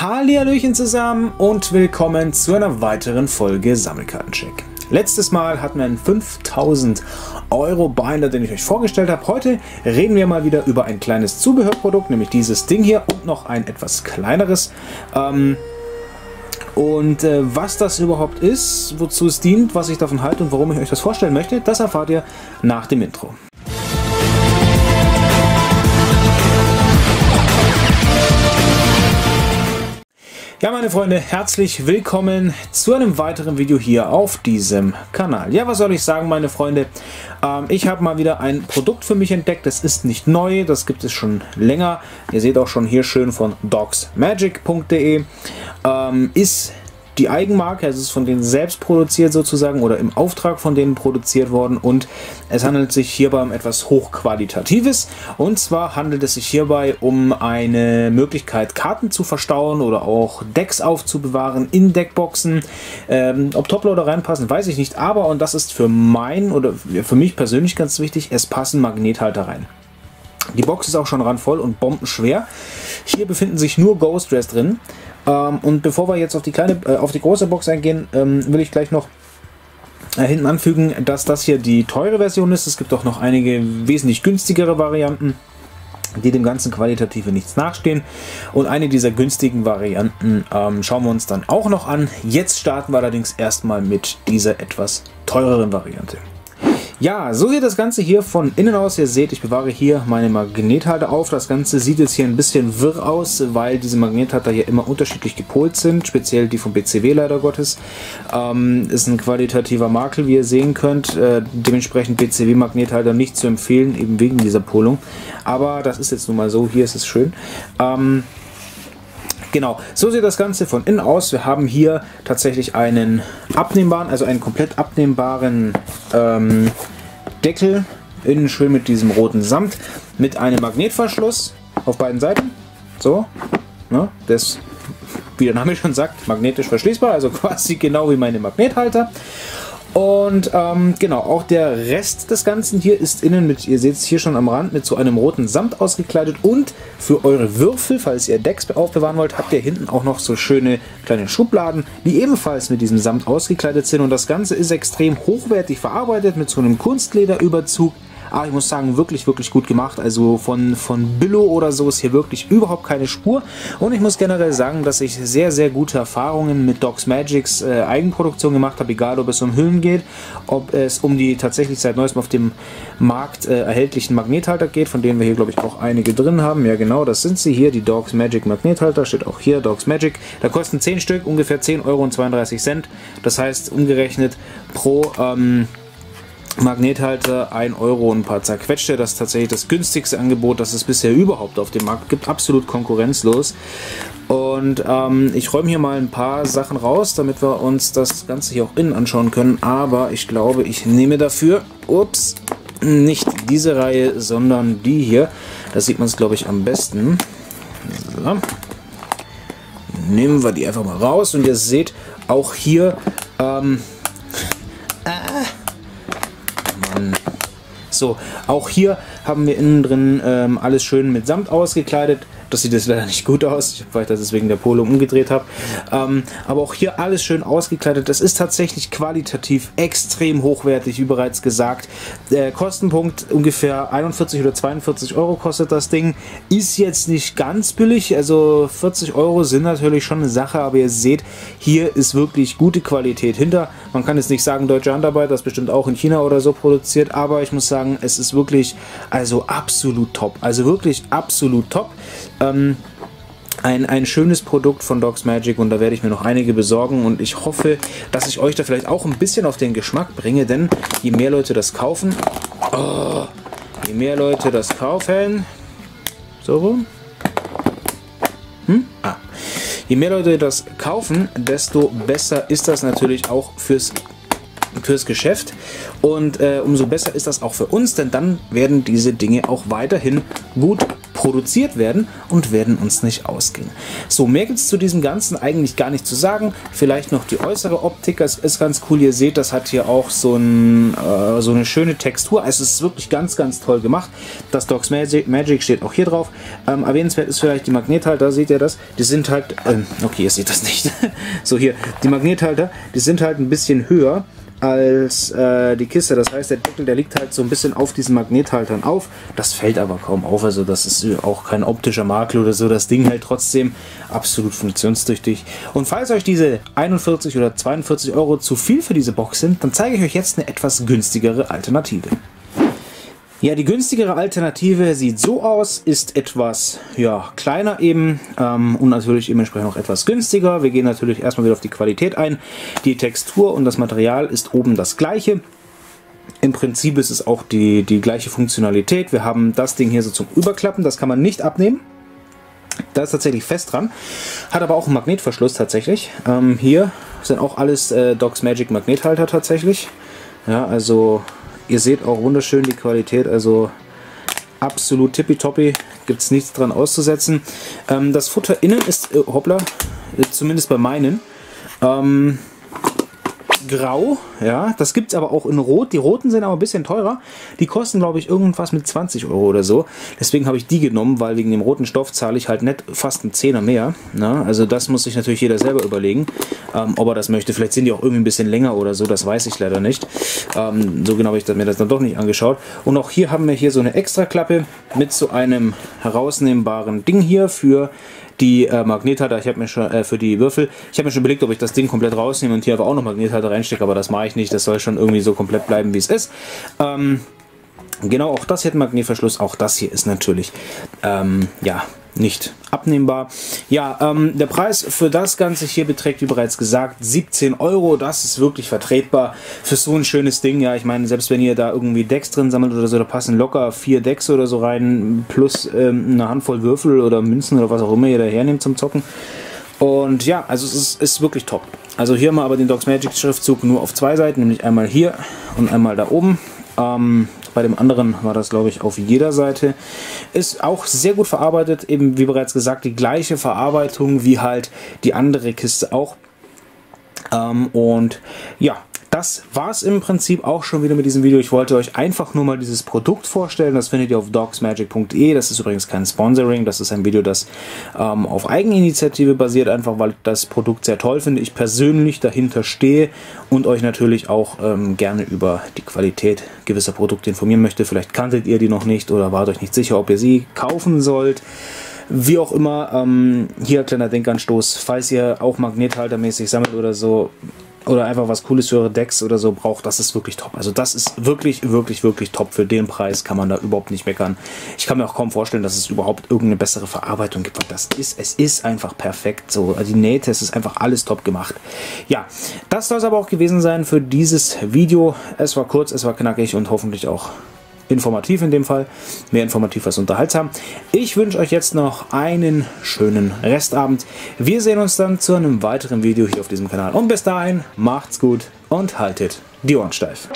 Hallihallöchen zusammen und willkommen zu einer weiteren Folge Sammelkartencheck. Letztes Mal hatten wir einen 5000 Euro Binder, den ich euch vorgestellt habe. Heute reden wir mal wieder über ein kleines Zubehörprodukt, nämlich dieses Ding hier und noch ein etwas kleineres. Ähm, und äh, was das überhaupt ist, wozu es dient, was ich davon halte und warum ich euch das vorstellen möchte, das erfahrt ihr nach dem Intro. Ja, meine Freunde, herzlich willkommen zu einem weiteren Video hier auf diesem Kanal. Ja, was soll ich sagen, meine Freunde? Ähm, ich habe mal wieder ein Produkt für mich entdeckt. Das ist nicht neu, das gibt es schon länger. Ihr seht auch schon hier schön von dogsmagic.de. Ähm, ist die Eigenmarke, also es ist von denen selbst produziert sozusagen oder im Auftrag von denen produziert worden und es handelt sich hierbei um etwas hochqualitatives und zwar handelt es sich hierbei um eine Möglichkeit Karten zu verstauen oder auch Decks aufzubewahren in Deckboxen. Ähm, ob Toploader reinpassen, weiß ich nicht, aber und das ist für mein oder für mich persönlich ganz wichtig, es passen Magnethalter rein. Die Box ist auch schon randvoll und bombenschwer. Hier befinden sich nur Ghost Dress drin. Ähm, und bevor wir jetzt auf die kleine, äh, auf die große Box eingehen, ähm, will ich gleich noch äh, hinten anfügen, dass das hier die teure Version ist. Es gibt auch noch einige wesentlich günstigere Varianten, die dem Ganzen qualitative nichts nachstehen. Und eine dieser günstigen Varianten ähm, schauen wir uns dann auch noch an. Jetzt starten wir allerdings erstmal mit dieser etwas teureren Variante. Ja, so sieht das Ganze hier von innen aus. Ihr seht, ich bewahre hier meine Magnethalter auf. Das Ganze sieht jetzt hier ein bisschen wirr aus, weil diese Magnethalter hier immer unterschiedlich gepolt sind. Speziell die vom BCW leider Gottes. Ähm, ist ein qualitativer Makel, wie ihr sehen könnt. Äh, dementsprechend BCW-Magnethalter nicht zu empfehlen, eben wegen dieser Polung. Aber das ist jetzt nun mal so. Hier ist es schön. Ähm, Genau, so sieht das Ganze von innen aus. Wir haben hier tatsächlich einen abnehmbaren, also einen komplett abnehmbaren ähm, Deckel. Innen schön mit diesem roten Samt. Mit einem Magnetverschluss auf beiden Seiten. So, ne, das, wie der Name schon sagt, magnetisch verschließbar, also quasi genau wie meine Magnethalter. Und ähm, genau, auch der Rest des Ganzen hier ist innen mit, ihr seht es hier schon am Rand, mit so einem roten Samt ausgekleidet. Und für eure Würfel, falls ihr Decks aufbewahren wollt, habt ihr hinten auch noch so schöne kleine Schubladen, die ebenfalls mit diesem Samt ausgekleidet sind. Und das Ganze ist extrem hochwertig verarbeitet mit so einem Kunstlederüberzug. Aber ich muss sagen, wirklich, wirklich gut gemacht. Also von, von Billo oder so ist hier wirklich überhaupt keine Spur. Und ich muss generell sagen, dass ich sehr, sehr gute Erfahrungen mit Docs Magics äh, Eigenproduktion gemacht habe, egal ob es um Hüllen geht, ob es um die tatsächlich seit neuestem auf dem Markt äh, erhältlichen Magnethalter geht, von denen wir hier, glaube ich, auch einige drin haben. Ja, genau, das sind sie hier, die Dogs Magic Magnethalter, steht auch hier, Dogs Magic. Da kosten 10 Stück ungefähr 10 Euro und 32 Cent. Das heißt, umgerechnet pro ähm, Magnethalter 1 Euro und ein paar zerquetschte. Das ist tatsächlich das günstigste Angebot, das es bisher überhaupt auf dem Markt gibt. Absolut konkurrenzlos. Und ähm, ich räume hier mal ein paar Sachen raus, damit wir uns das Ganze hier auch innen anschauen können. Aber ich glaube, ich nehme dafür, ups, nicht diese Reihe, sondern die hier. Da sieht man es, glaube ich, am besten. So. Nehmen wir die einfach mal raus und ihr seht auch hier ähm, So, auch hier haben wir innen drin ähm, alles schön mit Samt ausgekleidet. Das sieht jetzt leider nicht gut aus, weil ich das deswegen der Polo umgedreht habe. Ähm, aber auch hier alles schön ausgekleidet. Das ist tatsächlich qualitativ extrem hochwertig, wie bereits gesagt. Der Kostenpunkt ungefähr 41 oder 42 Euro kostet das Ding. Ist jetzt nicht ganz billig, also 40 Euro sind natürlich schon eine Sache, aber ihr seht, hier ist wirklich gute Qualität hinter. Man kann jetzt nicht sagen, deutsche Handarbeit, das bestimmt auch in China oder so produziert, aber ich muss sagen, es ist wirklich, also absolut top. Also wirklich absolut top. Ähm, ein, ein schönes Produkt von Dogs Magic und da werde ich mir noch einige besorgen und ich hoffe, dass ich euch da vielleicht auch ein bisschen auf den Geschmack bringe, denn je mehr Leute das kaufen, oh, je mehr Leute das kaufen, so rum, hm? ah, je mehr Leute das kaufen, desto besser ist das natürlich auch fürs fürs Geschäft und äh, umso besser ist das auch für uns, denn dann werden diese Dinge auch weiterhin gut produziert werden und werden uns nicht ausgehen. So, mehr gibt es zu diesem Ganzen eigentlich gar nicht zu sagen. Vielleicht noch die äußere Optik, das ist ganz cool. Ihr seht, das hat hier auch so, ein, äh, so eine schöne Textur. Also es ist wirklich ganz, ganz toll gemacht. Das Dogs Magic, Magic steht auch hier drauf. Ähm, erwähnenswert ist vielleicht die Magnethalter, seht ihr das? Die sind halt, ähm, okay, ihr seht das nicht. so hier, die Magnethalter, die sind halt ein bisschen höher als äh, die Kiste. Das heißt, der Deckel, der liegt halt so ein bisschen auf diesen Magnethaltern auf. Das fällt aber kaum auf. Also das ist auch kein optischer Makel oder so. Das Ding hält trotzdem absolut funktionstüchtig. Und falls euch diese 41 oder 42 Euro zu viel für diese Box sind, dann zeige ich euch jetzt eine etwas günstigere Alternative. Ja, die günstigere Alternative sieht so aus, ist etwas ja, kleiner eben ähm, und natürlich dementsprechend auch etwas günstiger. Wir gehen natürlich erstmal wieder auf die Qualität ein. Die Textur und das Material ist oben das gleiche. Im Prinzip ist es auch die, die gleiche Funktionalität. Wir haben das Ding hier so zum Überklappen, das kann man nicht abnehmen. Da ist tatsächlich fest dran. Hat aber auch einen Magnetverschluss tatsächlich. Ähm, hier sind auch alles äh, Docs Magic Magnethalter tatsächlich. Ja, also Ihr seht auch wunderschön die Qualität, also absolut tippitoppi, gibt es nichts dran auszusetzen. Ähm, das Futter innen ist, äh, hoppla, äh, zumindest bei meinen, ähm, grau, ja, das gibt es aber auch in rot. Die roten sind aber ein bisschen teurer. Die kosten, glaube ich, irgendwas mit 20 Euro oder so. Deswegen habe ich die genommen, weil wegen dem roten Stoff zahle ich halt nicht fast einen Zehner mehr. Ne? Also das muss sich natürlich jeder selber überlegen, ähm, ob er das möchte. Vielleicht sind die auch irgendwie ein bisschen länger oder so, das weiß ich leider nicht. Ähm, so genau habe ich mir das dann doch nicht angeschaut. Und auch hier haben wir hier so eine Extraklappe mit so einem herausnehmbaren Ding hier für die äh, Magnethalter, ich habe mir schon äh, für die Würfel, ich habe mir schon überlegt, ob ich das Ding komplett rausnehme und hier aber auch noch Magnethalter reinstecke, aber das mache ich nicht. Das soll schon irgendwie so komplett bleiben, wie es ist. Ähm, genau, auch das hier hat Magnetverschluss. Auch das hier ist natürlich ähm, ja nicht abnehmbar. Ja, ähm, der Preis für das Ganze hier beträgt, wie bereits gesagt, 17 Euro. Das ist wirklich vertretbar für so ein schönes Ding. Ja, ich meine, selbst wenn ihr da irgendwie Decks drin sammelt oder so, da passen locker vier Decks oder so rein, plus ähm, eine Handvoll Würfel oder Münzen oder was auch immer ihr da hernehmt zum Zocken. Und ja, also es ist, ist wirklich top. Also hier haben wir aber den Dogs Magic Schriftzug nur auf zwei Seiten, nämlich einmal hier und einmal da oben. Ähm, bei dem anderen war das, glaube ich, auf jeder Seite. Ist auch sehr gut verarbeitet, eben wie bereits gesagt, die gleiche Verarbeitung wie halt die andere Kiste auch. Ähm, und ja, das war es im Prinzip auch schon wieder mit diesem Video. Ich wollte euch einfach nur mal dieses Produkt vorstellen. Das findet ihr auf dogsmagic.de. Das ist übrigens kein Sponsoring. Das ist ein Video, das ähm, auf Eigeninitiative basiert, einfach weil das Produkt sehr toll finde. Ich persönlich dahinter stehe und euch natürlich auch ähm, gerne über die Qualität gewisser Produkte informieren möchte. Vielleicht kanntet ihr die noch nicht oder wart euch nicht sicher, ob ihr sie kaufen sollt. Wie auch immer, ähm, hier kleiner Denkanstoß, falls ihr auch magnethaltermäßig sammelt oder so, oder einfach was Cooles für eure Decks oder so braucht, das ist wirklich top. Also das ist wirklich, wirklich, wirklich top. Für den Preis kann man da überhaupt nicht meckern. Ich kann mir auch kaum vorstellen, dass es überhaupt irgendeine bessere Verarbeitung gibt. Das ist, es ist einfach perfekt. So, die Nähte, es ist einfach alles top gemacht. Ja, das soll es aber auch gewesen sein für dieses Video. Es war kurz, es war knackig und hoffentlich auch informativ in dem Fall, mehr informativ als unterhaltsam. Ich wünsche euch jetzt noch einen schönen Restabend. Wir sehen uns dann zu einem weiteren Video hier auf diesem Kanal. Und bis dahin, macht's gut und haltet die Ohren steif.